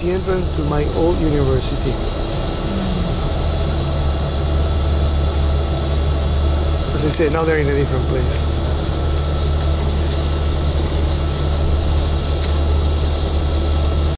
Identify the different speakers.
Speaker 1: The entrance to my old university. As I said, now they're in a different place.